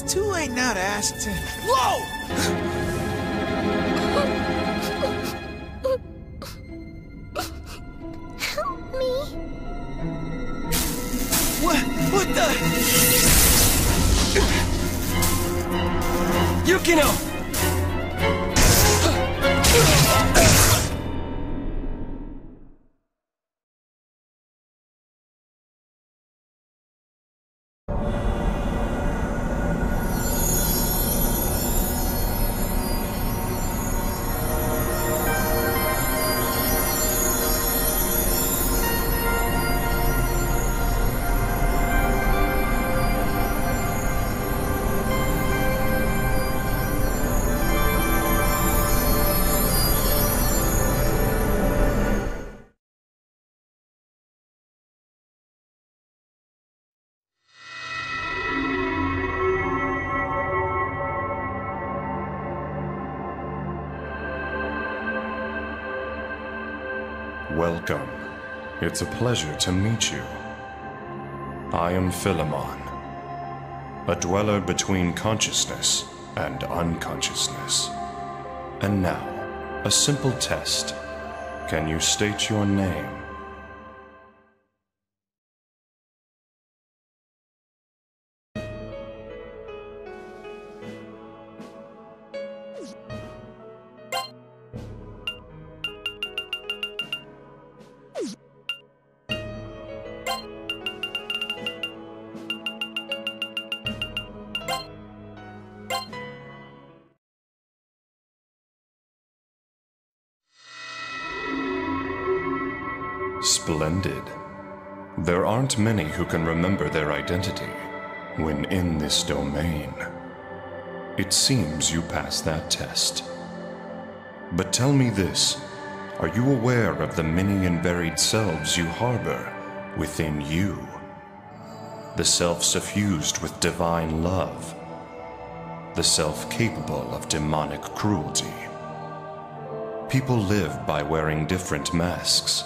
It's too late now to ask to. Whoa! Welcome. It's a pleasure to meet you. I am Philemon, a dweller between consciousness and unconsciousness. And now, a simple test. Can you state your name? Splendid. There aren't many who can remember their identity when in this domain. It seems you passed that test. But tell me this are you aware of the many and varied selves you harbor within you? The self suffused with divine love, the self capable of demonic cruelty. People live by wearing different masks.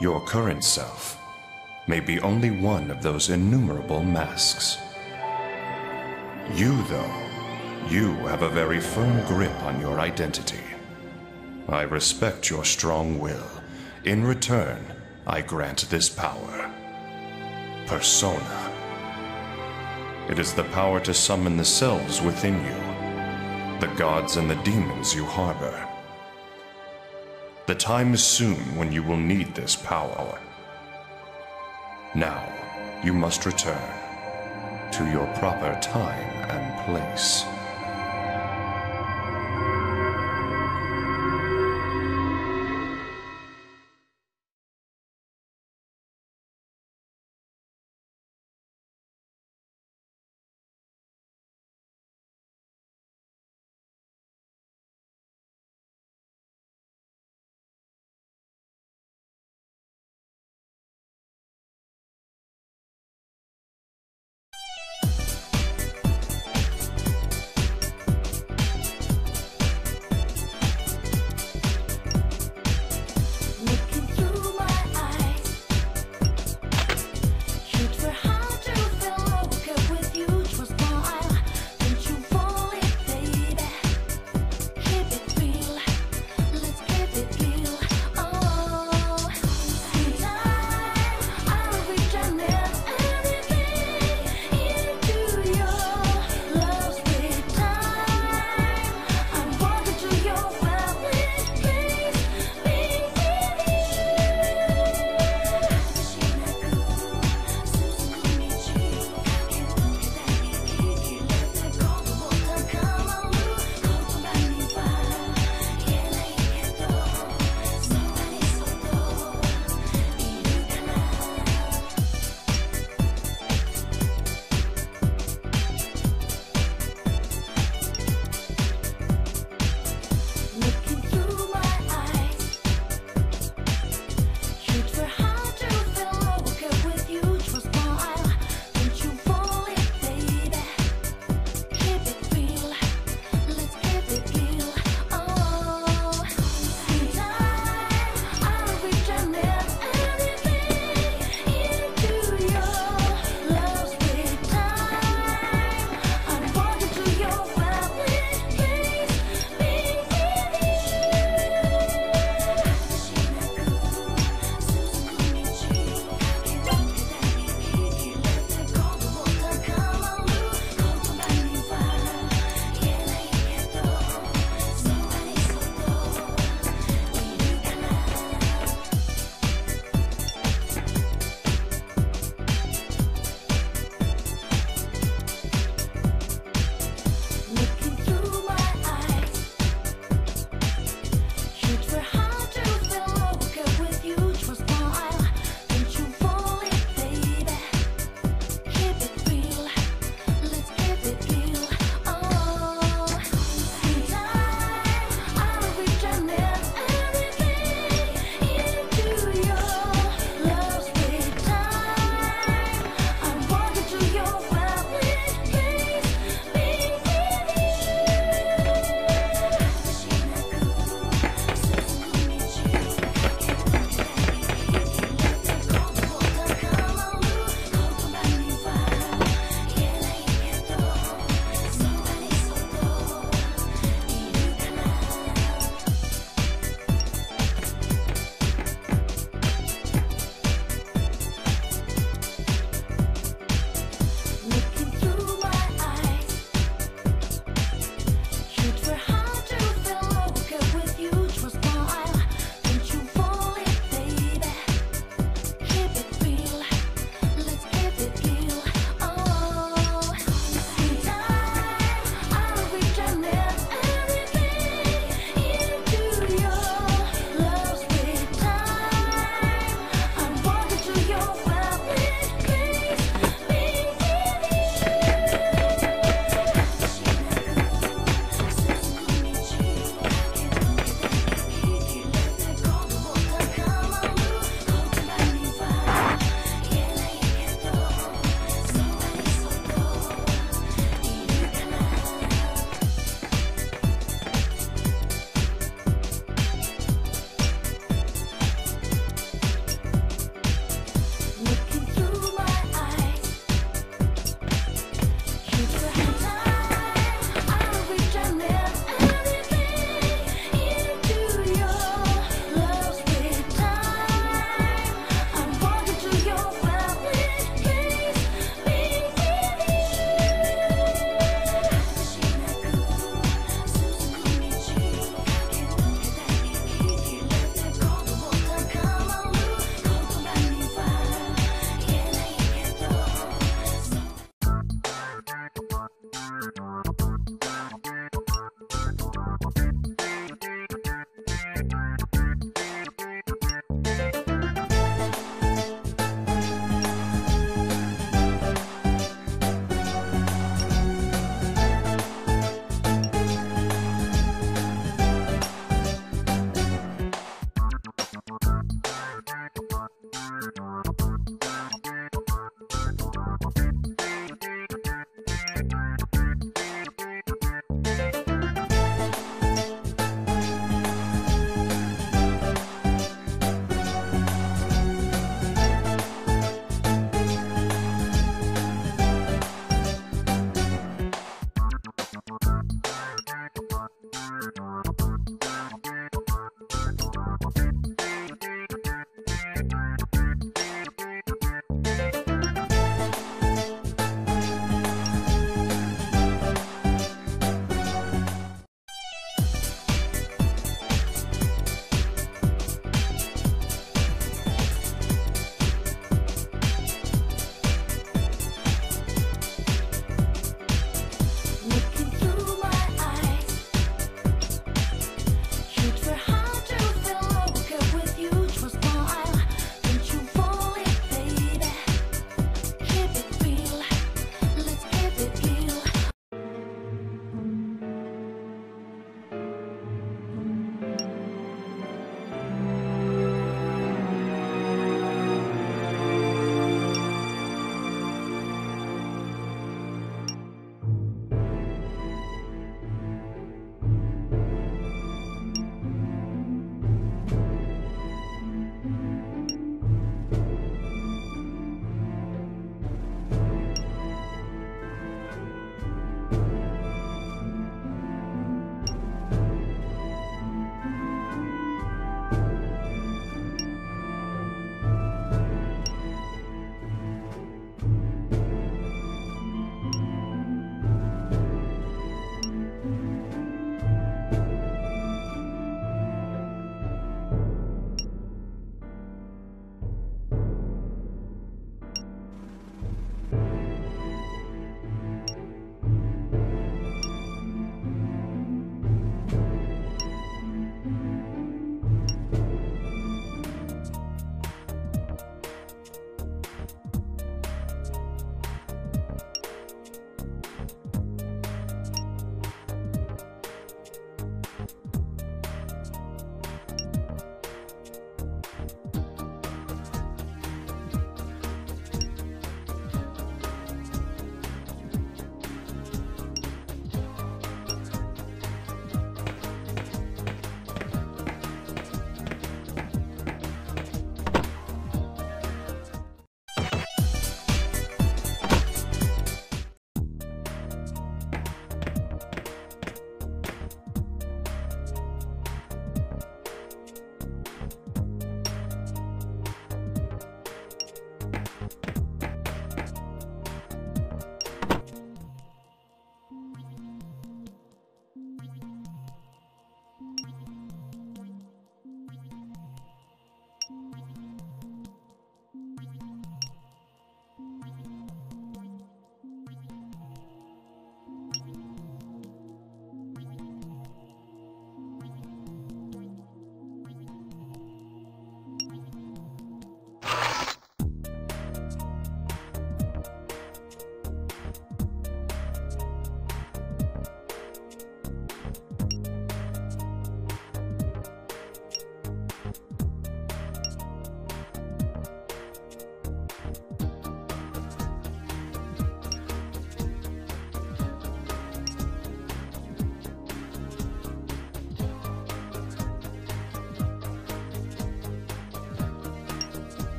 Your current self may be only one of those innumerable masks. You, though, you have a very firm grip on your identity. I respect your strong will. In return, I grant this power. Persona. It is the power to summon the selves within you, the gods and the demons you harbor. The time is soon when you will need this power. Now, you must return to your proper time and place.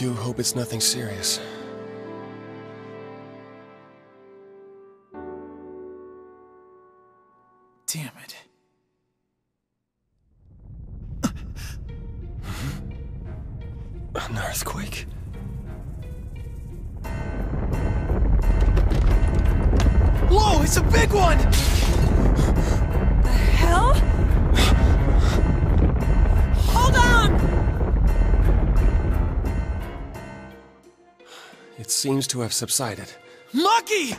Do hope it's nothing serious. Seems to have subsided. Maki!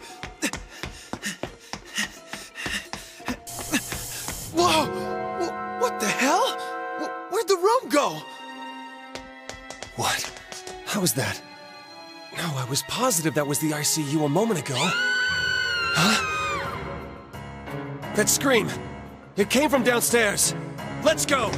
Whoa! What the hell? Where'd the room go? What? How was that? No, I was positive that was the ICU a moment ago. Huh? That scream! It came from downstairs! Let's go!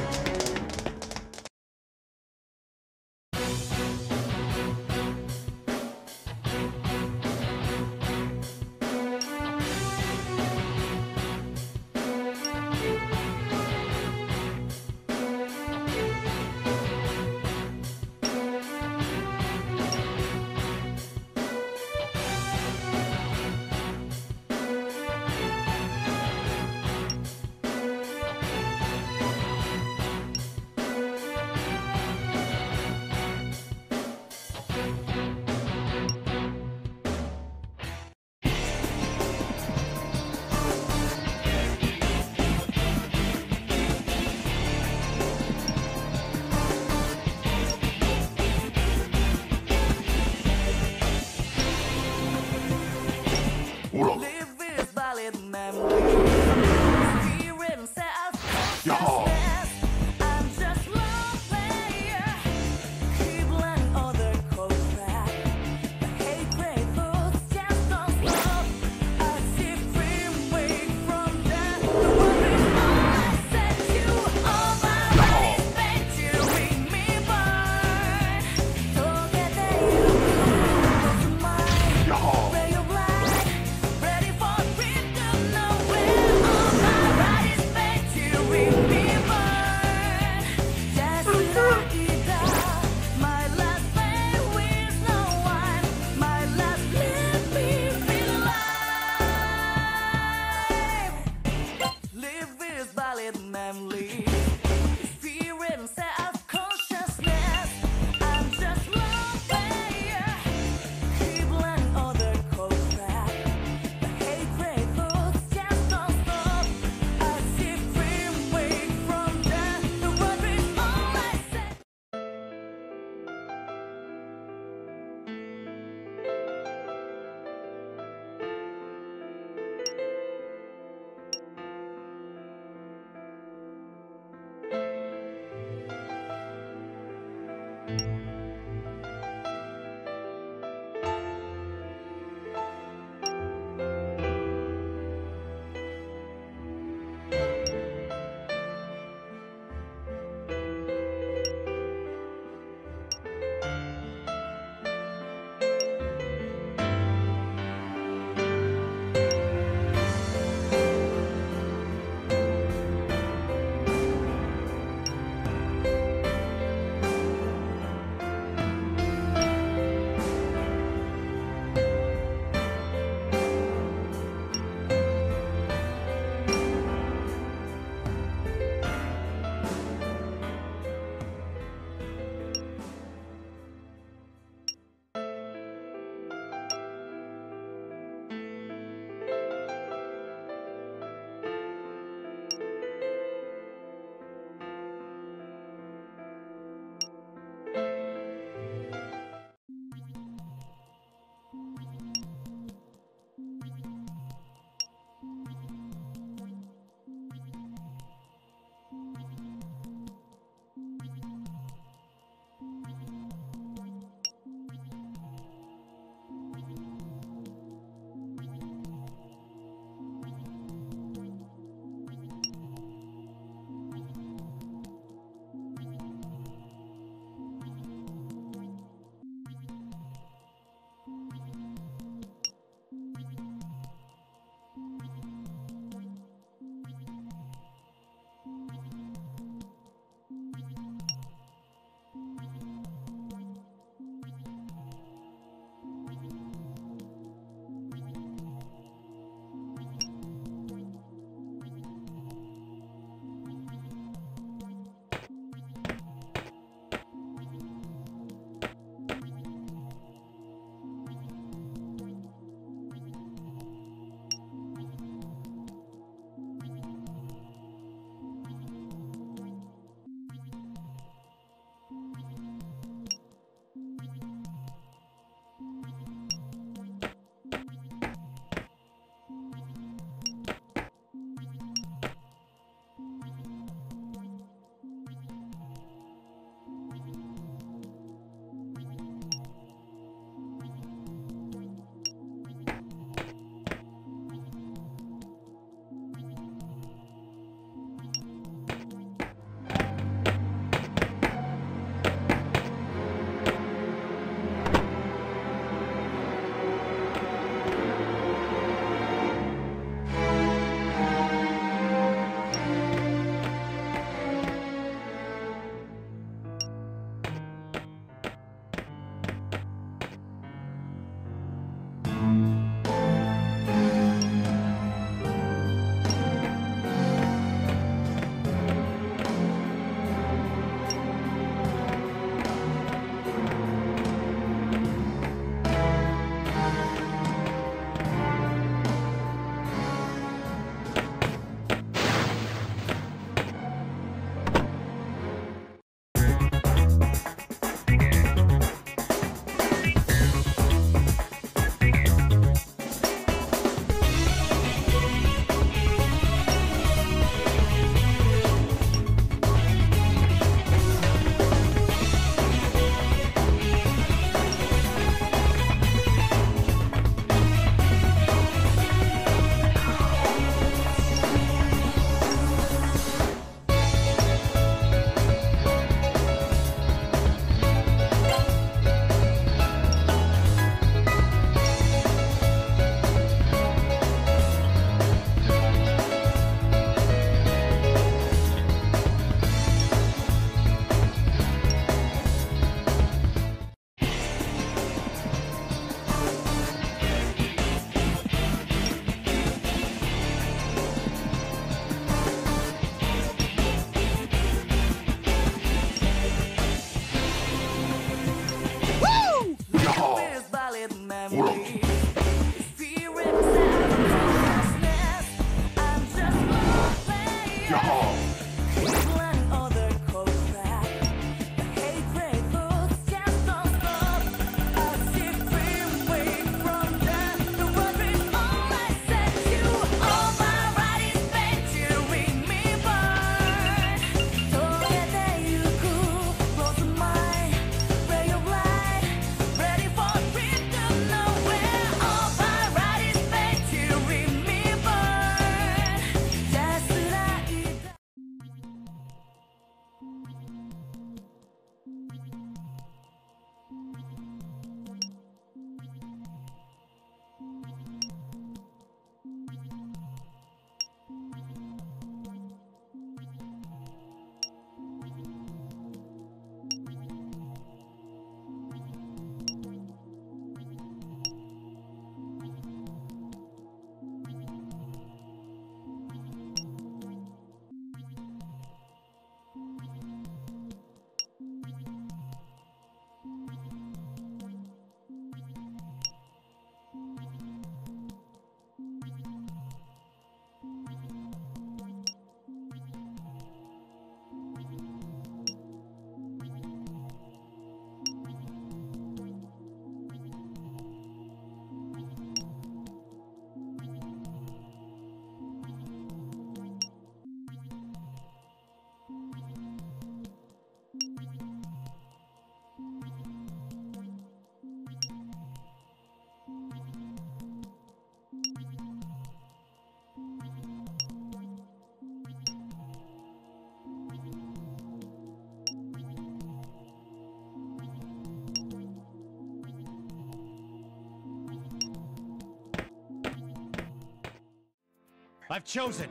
I've chosen.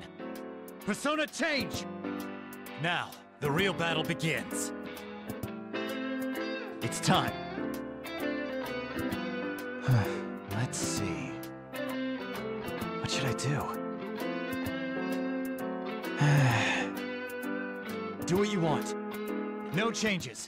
Persona change! Now, the real battle begins. It's time. Let's see. What should I do? do what you want. No changes.